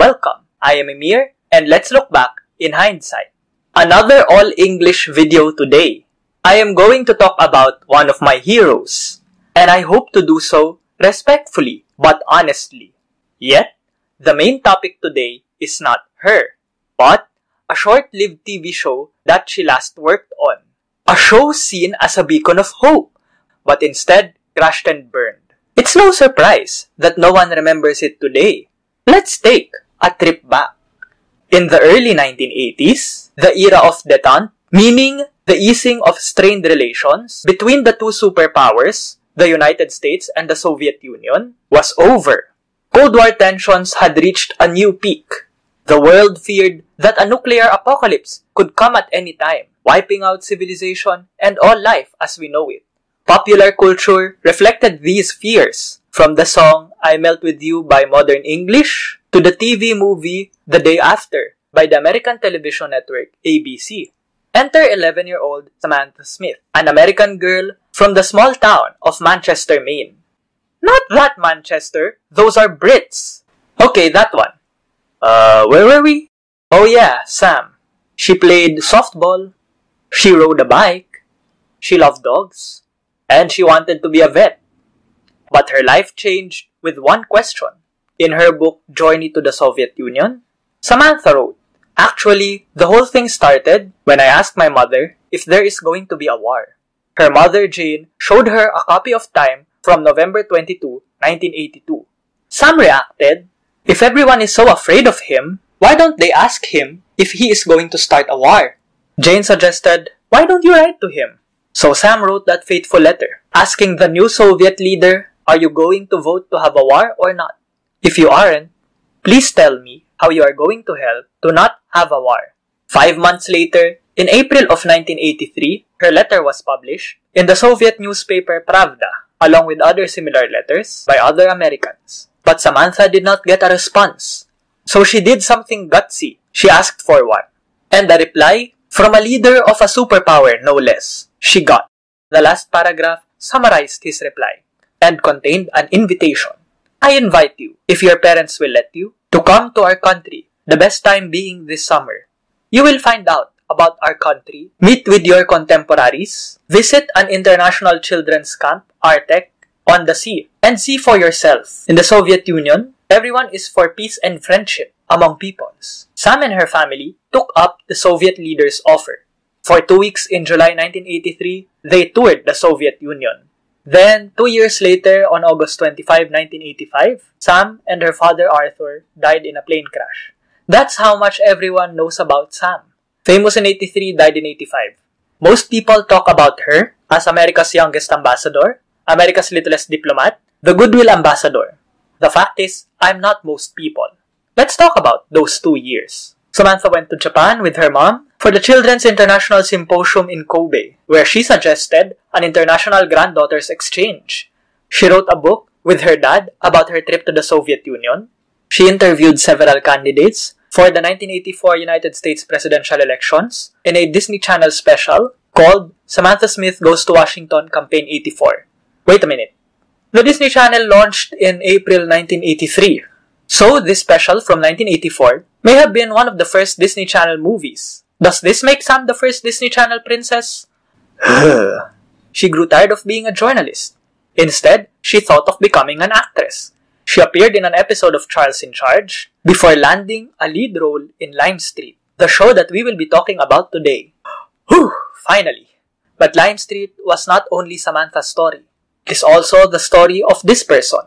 Welcome, I am Emir, and let's look back in hindsight. Another all-English video today. I am going to talk about one of my heroes, and I hope to do so respectfully but honestly. Yet, the main topic today is not her, but a short-lived TV show that she last worked on. A show seen as a beacon of hope, but instead crashed and burned. It's no surprise that no one remembers it today. Let's take a trip back. In the early 1980s, the era of detente, meaning the easing of strained relations between the two superpowers, the United States and the Soviet Union, was over. Cold War tensions had reached a new peak. The world feared that a nuclear apocalypse could come at any time, wiping out civilization and all life as we know it. Popular culture reflected these fears, from the song I Melt With You by Modern English to the TV movie The Day After by the American television network ABC. Enter 11-year-old Samantha Smith, an American girl from the small town of Manchester, Maine. Not that Manchester, those are Brits. Okay, that one. Uh, where were we? Oh yeah, Sam. She played softball. She rode a bike. She loved dogs. And she wanted to be a vet. But her life changed with one question. In her book, Journey to the Soviet Union, Samantha wrote, Actually, the whole thing started when I asked my mother if there is going to be a war. Her mother, Jane, showed her a copy of Time from November 22, 1982. Sam reacted, If everyone is so afraid of him, why don't they ask him if he is going to start a war? Jane suggested, Why don't you write to him? So Sam wrote that fateful letter, asking the new Soviet leader, Are you going to vote to have a war or not? If you aren't, please tell me how you are going to help to not have a war. Five months later, in April of 1983, her letter was published in the Soviet newspaper Pravda, along with other similar letters by other Americans. But Samantha did not get a response. So she did something gutsy. She asked for one. And the reply from a leader of a superpower, no less. She got. The last paragraph summarized his reply and contained an invitation. I invite you, if your parents will let you, to come to our country, the best time being this summer. You will find out about our country, meet with your contemporaries, visit an international children's camp, Artek, on the sea, and see for yourself. In the Soviet Union, everyone is for peace and friendship among peoples. Sam and her family took up the Soviet leader's offer. For two weeks in July 1983, they toured the Soviet Union. Then, two years later, on August 25, 1985, Sam and her father Arthur died in a plane crash. That's how much everyone knows about Sam. Famous in 83, died in 85. Most people talk about her as America's youngest ambassador, America's littlest diplomat, the goodwill ambassador. The fact is, I'm not most people. Let's talk about those two years. Samantha went to Japan with her mom for the Children's International Symposium in Kobe, where she suggested an international granddaughters exchange. She wrote a book with her dad about her trip to the Soviet Union. She interviewed several candidates for the 1984 United States presidential elections in a Disney Channel special called Samantha Smith Goes to Washington Campaign 84. Wait a minute. The Disney Channel launched in April 1983. So, this special from 1984 may have been one of the first Disney Channel movies. Does this make Sam the first Disney Channel princess? she grew tired of being a journalist. Instead, she thought of becoming an actress. She appeared in an episode of Charles in Charge before landing a lead role in Lime Street, the show that we will be talking about today. Whew, finally. But Lime Street was not only Samantha's story. It is also the story of this person.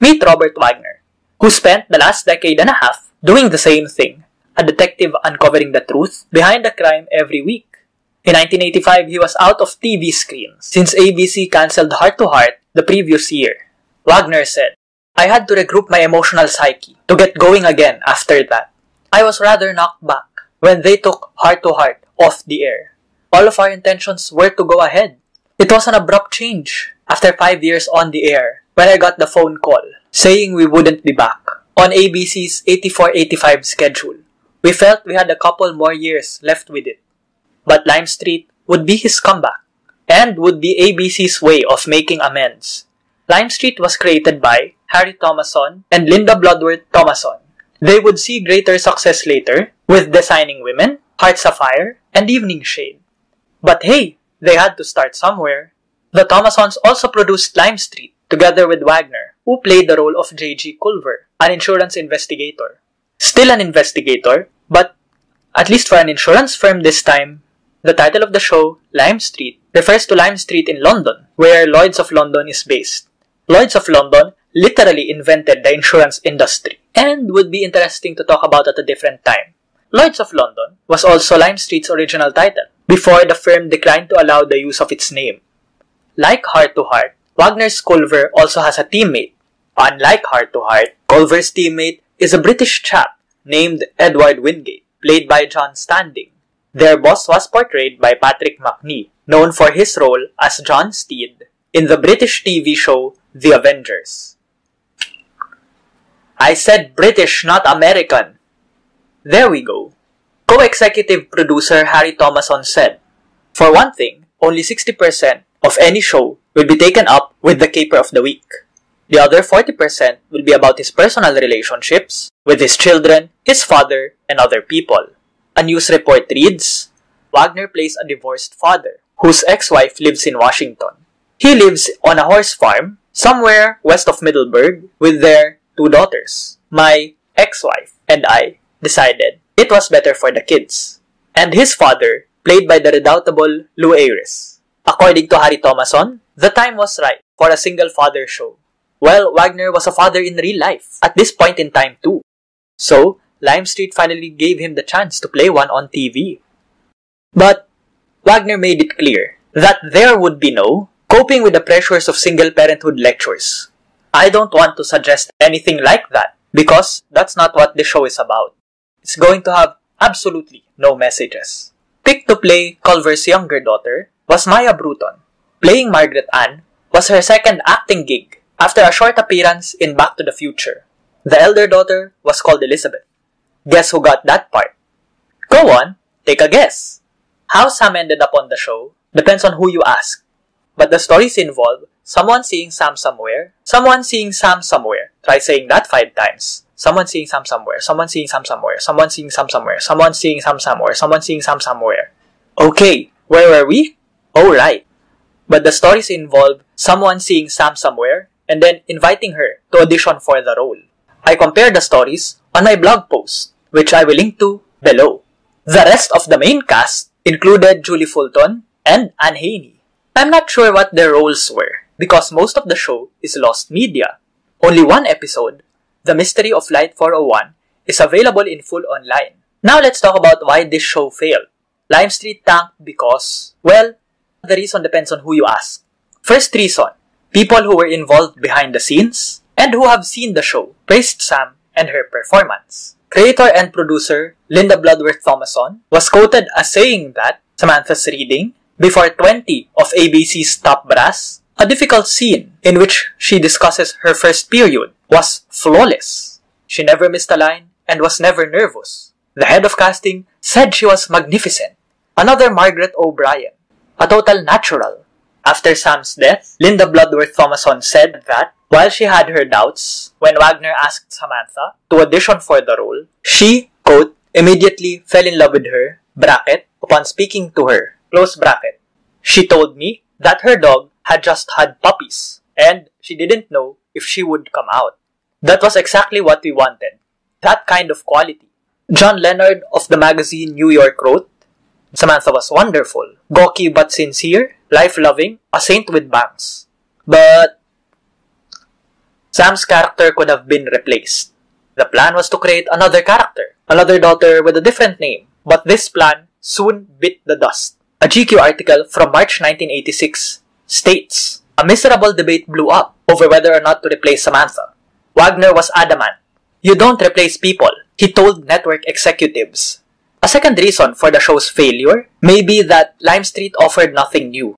Meet Robert Wagner, who spent the last decade and a half doing the same thing, a detective uncovering the truth behind the crime every week. In 1985, he was out of TV screens since ABC cancelled Heart to Heart the previous year. Wagner said, I had to regroup my emotional psyche to get going again after that. I was rather knocked back when they took Heart to Heart off the air. All of our intentions were to go ahead. It was an abrupt change after five years on the air when I got the phone call saying we wouldn't be back on ABC's 84-85 schedule. We felt we had a couple more years left with it. But Lime Street would be his comeback and would be ABC's way of making amends. Lime Street was created by Harry Thomason and Linda Bloodworth Thomason. They would see greater success later with Designing Women, Hearts Afire, and Evening Shade. But hey, they had to start somewhere. The Thomasons also produced Lime Street together with Wagner, who played the role of J.G. Culver, an insurance investigator. Still an investigator, but at least for an insurance firm this time, the title of the show, Lime Street, refers to Lime Street in London, where Lloyds of London is based. Lloyds of London literally invented the insurance industry and would be interesting to talk about at a different time. Lloyds of London was also Lime Street's original title before the firm declined to allow the use of its name. Like Heart to Heart, Wagner's Culver also has a teammate. Unlike Heart to Heart, Culver's teammate is a British chap named Edward Wingate, played by John Standing. Their boss was portrayed by Patrick Macnee, known for his role as John Steed in the British TV show The Avengers. I said British, not American. There we go. Co-executive producer Harry Thomason said, For one thing, only 60% of any show will be taken up with the caper of the week. The other 40% will be about his personal relationships with his children, his father, and other people. A news report reads, Wagner plays a divorced father whose ex-wife lives in Washington. He lives on a horse farm somewhere west of Middleburg with their two daughters. My ex-wife and I decided it was better for the kids. And his father, played by the redoubtable Lew Ayres. According to Harry Thomason, the time was right for a single father show. Well, Wagner was a father in real life at this point in time too. So, Lime Street finally gave him the chance to play one on TV. But, Wagner made it clear that there would be no coping with the pressures of single parenthood lectures I don't want to suggest anything like that because that's not what the show is about. It's going to have absolutely no messages. Picked to play Culver's younger daughter was Maia Brewton. Playing Margaret Ann was her second acting gig after a short appearance in Back to the Future. The elder daughter was called Elizabeth. Guess who got that part? Go on, take a guess. How Sam ended up on the show depends on who you ask. But the stories involve Someone seeing Sam somewhere. Someone seeing Sam somewhere. Try saying that five times. Someone seeing Sam somewhere. Someone seeing Sam somewhere. Someone seeing Sam somewhere. Someone seeing Sam somewhere. Someone seeing Sam somewhere. Okay, where were we? Oh, right. But the stories involve someone seeing Sam somewhere and then inviting her to audition for the role. I compared the stories on my blog post, which I will link to below. The rest of the main cast included Julie Fulton and Anne Haney. I'm not sure what their roles were, because most of the show is lost media. Only one episode, The Mystery of Flight 401, is available in full online. Now let's talk about why this show failed. Lime Street tanked because, well, the reason depends on who you ask. First reason, people who were involved behind the scenes and who have seen the show praised Sam and her performance. Creator and producer Linda Bloodworth Thomason was quoted as saying that Samantha's reading before 20 of ABC's top brass a difficult scene in which she discusses her first period was flawless. She never missed a line and was never nervous. The head of casting said she was magnificent. Another Margaret O'Brien, a total natural. After Sam's death, Linda Bloodworth Thomason said that while she had her doubts when Wagner asked Samantha to audition for the role, she, quote, immediately fell in love with her, bracket, upon speaking to her, close bracket. She told me that her dog had just had puppies, and she didn't know if she would come out. That was exactly what we wanted. That kind of quality. John Leonard of the magazine New York wrote, Samantha was wonderful, gawky but sincere, life-loving, a saint with bangs. But Sam's character could have been replaced. The plan was to create another character, another daughter with a different name, but this plan soon bit the dust. A GQ article from March 1986 states, a miserable debate blew up over whether or not to replace Samantha. Wagner was adamant. You don't replace people, he told network executives. A second reason for the show's failure may be that Lime Street offered nothing new.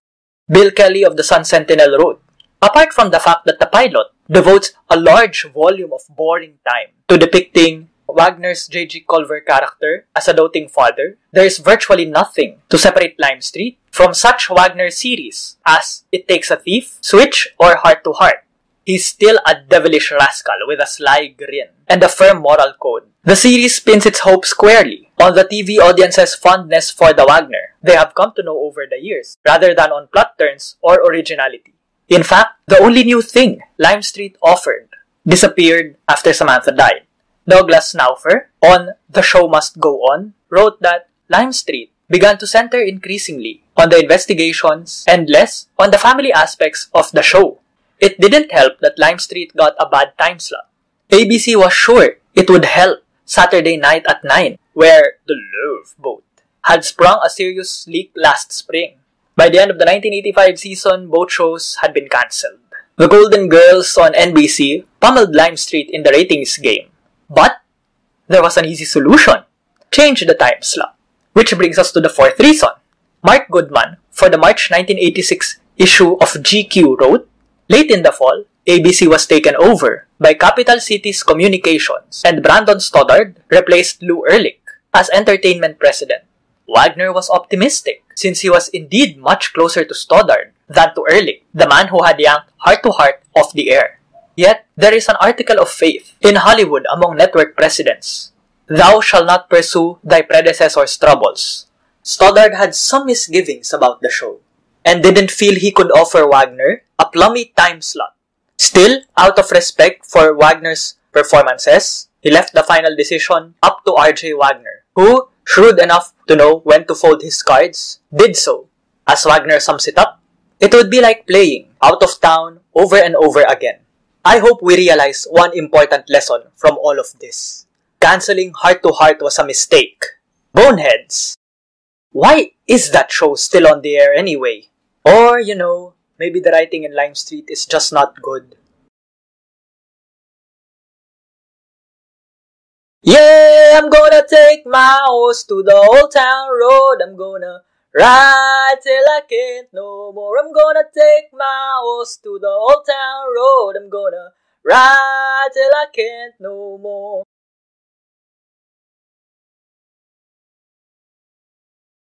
Bill Kelly of the Sun Sentinel wrote, Apart from the fact that the pilot devotes a large volume of boring time to depicting Wagner's J.G. Culver character as a doting father, there is virtually nothing to separate Lime Street from such Wagner series as It Takes a Thief, Switch, or Heart to Heart. He's still a devilish rascal with a sly grin and a firm moral code. The series pins its hope squarely on the TV audience's fondness for the Wagner they have come to know over the years, rather than on plot turns or originality. In fact, the only new thing Lime Street offered disappeared after Samantha died. Douglas Snauffer, on The Show Must Go On, wrote that Lime Street began to center increasingly on the investigations and less on the family aspects of the show. It didn't help that Lime Street got a bad time slot. ABC was sure it would help Saturday Night at 9, where The Love Boat had sprung a serious leak last spring. By the end of the 1985 season, both shows had been cancelled. The Golden Girls on NBC pummeled Lime Street in the ratings game. But there was an easy solution. Change the time slot. Which brings us to the fourth reason. Mark Goodman, for the March 1986 issue of GQ wrote, Late in the fall, ABC was taken over by Capital Cities Communications and Brandon Stoddard replaced Lew Erlicht as entertainment president. Wagner was optimistic since he was indeed much closer to Stoddard than to Erlicht, the man who had yanked Heart to Heart off the air. Yet, there is an article of faith in Hollywood among network presidents. Thou shalt not pursue thy predecessor's troubles. Stoddard had some misgivings about the show and didn't feel he could offer Wagner a plummy time slot. Still, out of respect for Wagner's performances, he left the final decision up to RJ Wagner, who, shrewd enough to know when to fold his cards, did so. As Wagner sums it up, it would be like playing out of town over and over again. I hope we realize one important lesson from all of this. Canceling Heart to Heart was a mistake. Boneheads! Why is that show still on the air anyway? Or, you know, maybe the writing in Lime Street is just not good. Yeah, I'm gonna take my horse to the old town road. I'm gonna ride till I can't no more. I'm gonna take my horse to the old town road. I'm gonna ride till I can't no more.